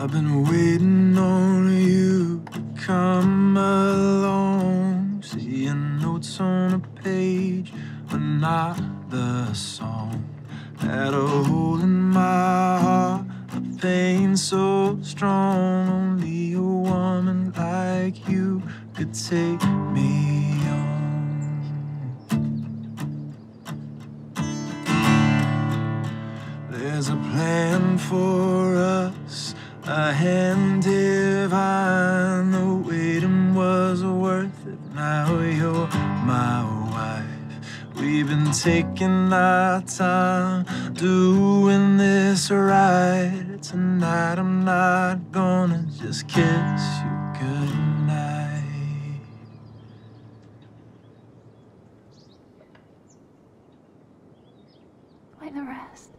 I've been waiting on you to come along. Seeing notes on a page, but not the song. Had a hole in my heart, a pain so strong. Only a woman like you could take me on. There's a plan for a hand divine. The waiting was worth it. Now you're my wife. We've been taking our time, doing this right. Tonight I'm not gonna just kiss you goodnight. like the rest.